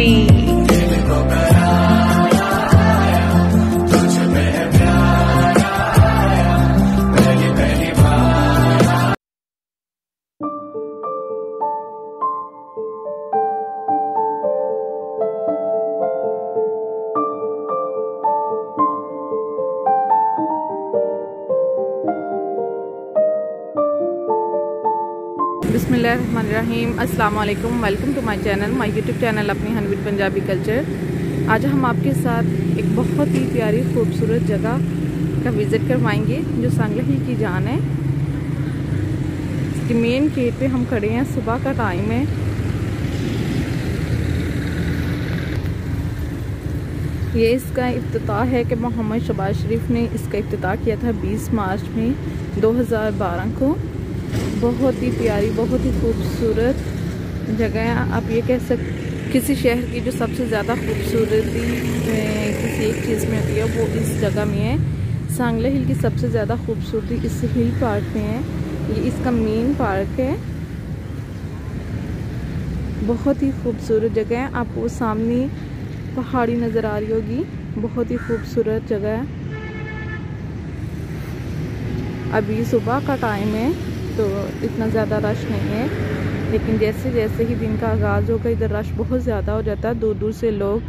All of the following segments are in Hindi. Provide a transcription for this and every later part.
be बिसमीम अस्सलाम वालेकुम to my channel. My YouTube channel अपनी हनविद पंजाबी कल्चर। आज हम आपके साथ एक बहुत ही प्यारी, खूबसूरत जगह का विज़िट करवाएँगे, जो सांगला ही की जान है। इसके मेन गेट पे हम खड़े हैं। सुबह का टाइम है। ये इसका इफ्तः है कि मोहम्मद शबाज शरीफ ने इसका इफ्तः किया था 20 मार्च में 2012 को। बहुत ही प्यारी, बहुत ही खूबसूरत जगह है। आप ये कह सकते किसी शहर की जो सबसे ज़्यादा खूबसूरती किसी एक चीज़ में होती है, वो इस जगह में है। सांगला हिल की सबसे ज़्यादा खूबसूरती इस हिल पार्क में है। ये इसका मेन पार्क है। बहुत ही खूबसूरत जगह है। आपको सामने पहाड़ी नज़र आ रही होगी। बहुत ही खूबसूरत जगह है। अभी सुबह का टाइम है। तो इतना ज़्यादा रश नहीं है। लेकिन जैसे जैसे ही दिन का आगाज़ होगा, इधर रश बहुत ज़्यादा हो जाता है। दूर दूर से लोग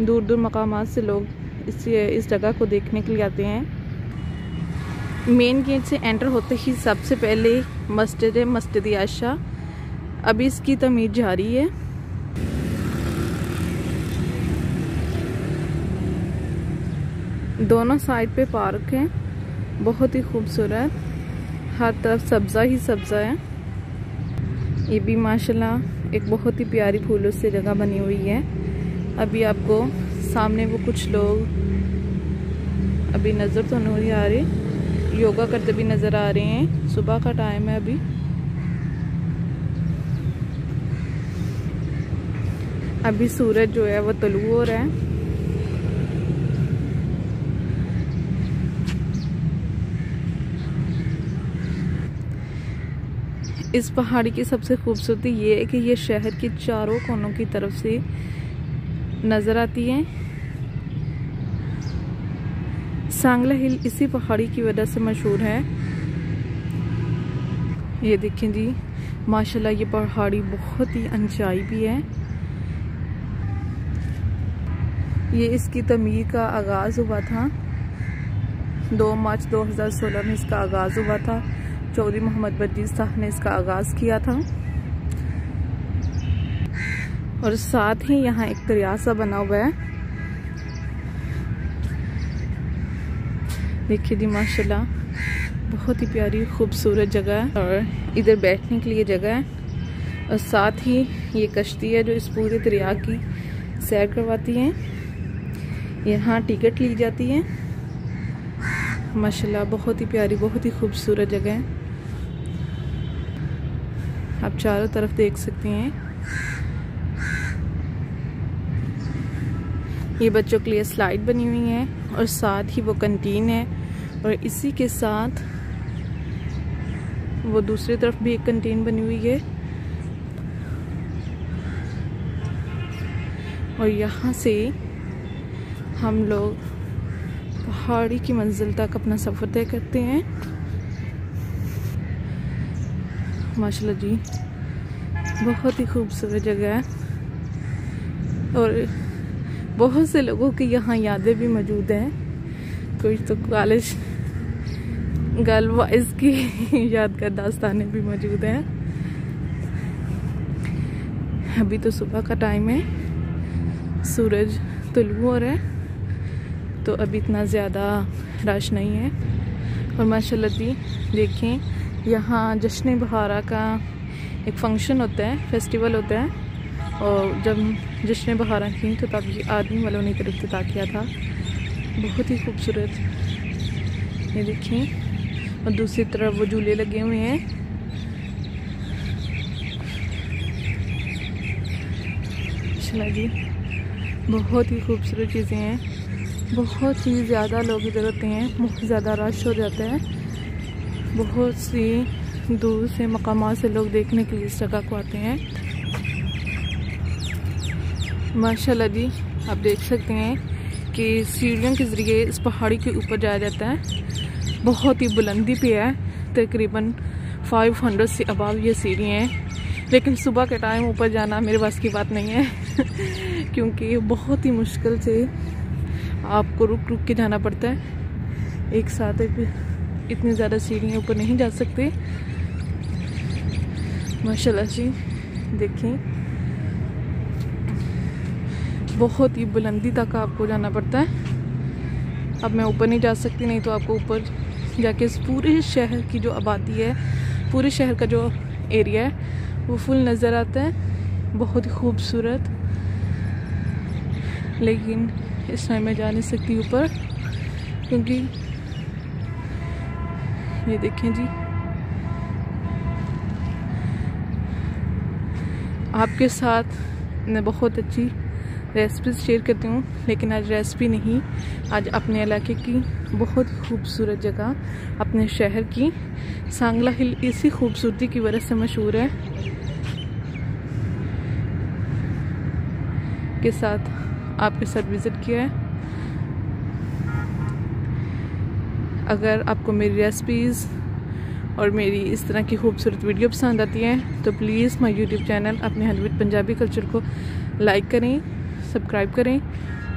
दूर दूर मकाम से लोग इस इस जगह को देखने के लिए आते हैं। मेन गेट से एंटर होते ही सबसे पहले मस्जिद है, मस्जिद आशा अभी इसकी तमीर जारी है। दोनों साइड पे पार्क है। बहुत ही खूबसूरत। हर तरफ़ सब्ज़ा ही सब्ज़ा है। ये भी माशाल्लाह एक बहुत ही प्यारी फूलों से जगह बनी हुई है। अभी आपको सामने वो कुछ लोग अभी नज़र तो नहीं आ रहे, योगा करते भी नज़र आ रहे हैं। सुबह का टाइम है अभी। अभी सूरज जो है वो तलू हो रहा है। इस पहाड़ी की सबसे खूबसूरती ये है कि ये शहर के चारों कोनों की तरफ़ से नज़र आती है। सांगला हिल इसी पहाड़ी की वजह से मशहूर है। ये देखें जी, माशाल्लाह ये पहाड़ी बहुत ही ऊंचाई भी है। ये इसकी तमीर का आगाज़ हुआ था। 2 मार्च 2016 में इसका आगाज़ हुआ था। चौधरी मोहम्मद बजीज साहब ने इसका आगाज़ किया था। और साथ ही यहाँ एक दरिया सा बना हुआ है। देखिए जी, माशाल्लाह, बहुत ही प्यारी, खूबसूरत जगह है और इधर बैठने के लिए जगह है। और साथ ही ये कश्ती है जो इस पूरे दरिया की सैर करवाती है। यहाँ टिकट ली जाती है। माशाल्लाह, बहुत ही प्यारी, बहुत ही खूबसूरत जगह है। आप चारों तरफ़ देख सकते हैं। ये बच्चों के लिए स्लाइड बनी हुई है और साथ ही वो कंटीन है और इसी के साथ वो दूसरी तरफ़ भी एक कंटीन बनी हुई है। और यहाँ से हम लोग पहाड़ी की मंजिल तक अपना सफ़र तय करते हैं। माशाल्लाह जी। बहुत ही खूबसूरत जगह है। और बहुत से लोगों की यहाँ यादें भी मौजूद हैं। कुछ तो कॉलेज गर्ल वाइज की यादगार दास्तानें भी मौजूद हैं। अभी तो सुबह का टाइम है। सूरज तुलू हो रहा है। तो अभी इतना ज़्यादा रश नहीं है। और माशाल्लाह जी, देखें यहाँ जश्न बहारा का एक फ़ंक्शन होता है फेस्टिवल होता है। और जब जश्न बहारा थी तो तब आदमी वालों ने तरफ़ इफ्ता किया था। बहुत ही खूबसूरत। ये देखें और दूसरी तरफ़ वो झूले लगे हुए हैं। जी। बहुत ही खूबसूरत चीज़ें हैं। बहुत ही ज़्यादा लोग इधर होते हैं। बहुत ज़्यादा रश हो जाता है। बहुत सी दूर से मकाम से लोग देखने के लिए इस जगह को आते हैं। माशाल्लाह जी, आप देख सकते हैं कि सीढ़ियों के ज़रिए इस पहाड़ी के ऊपर जाया जाता है। बहुत ही बुलंदी पे है। तकरीबन 500 से अबाव ये सीढ़ी हैं। लेकिन सुबह के टाइम ऊपर जाना मेरे पास की बात नहीं है। क्योंकि बहुत ही मुश्किल से आपको रुक रुक के जाना पड़ता है। एक साथ एक इतनी ज़्यादा सीढ़ियाँ ऊपर नहीं जा सकते। माशाल्लाह जी देखें बहुत ही बुलंदी तक आपको जाना पड़ता है। अब मैं ऊपर नहीं जा सकती, नहीं तो आपको ऊपर जाके इस पूरे शहर की जो आबादी है, पूरे शहर का जो एरिया है, वो फुल नज़र आता है। बहुत ही खूबसूरत। लेकिन इस टाइम मैं जा नहीं सकती ऊपर, क्योंकि ये देखें जी। आपके साथ मैं बहुत अच्छी रेसिपीज़ शेयर करती हूँ, लेकिन आज रेसिपी नहीं। आज अपने इलाके की बहुत खूबसूरत जगह, अपने शहर की सांगला हिल इसी खूबसूरती की वजह से मशहूर है। के साथ आपके साथ विज़िट किया है। अगर आपको मेरी रेसिपीज़ और मेरी इस तरह की खूबसूरत वीडियो पसंद आती हैं तो प्लीज़ माय यूट्यूब चैनल अपने हलविट पंजाबी कल्चर को लाइक करें सब्सक्राइब करें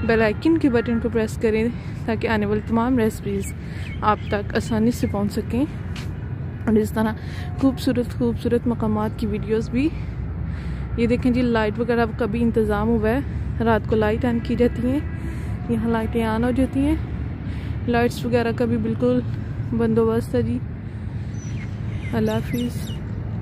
बेल आइकन के बटन को प्रेस करें, ताकि आने वाली तमाम रेसिपीज़ आप तक आसानी से पहुँच सकें। और इस तरह खूबसूरत खूबसूरत मकाम की वीडियोस भी। ये देखें जी लाइट वगैरह का भी इंतज़ाम हुआ है। रात को लाइट ऑन की जाती हैं। यहाँ लाइटें ऑन हो जाती हैं। लाइट्स वगैरह का भी बिल्कुल बंदोबस्त है जी। अल्लाह हाफिज़।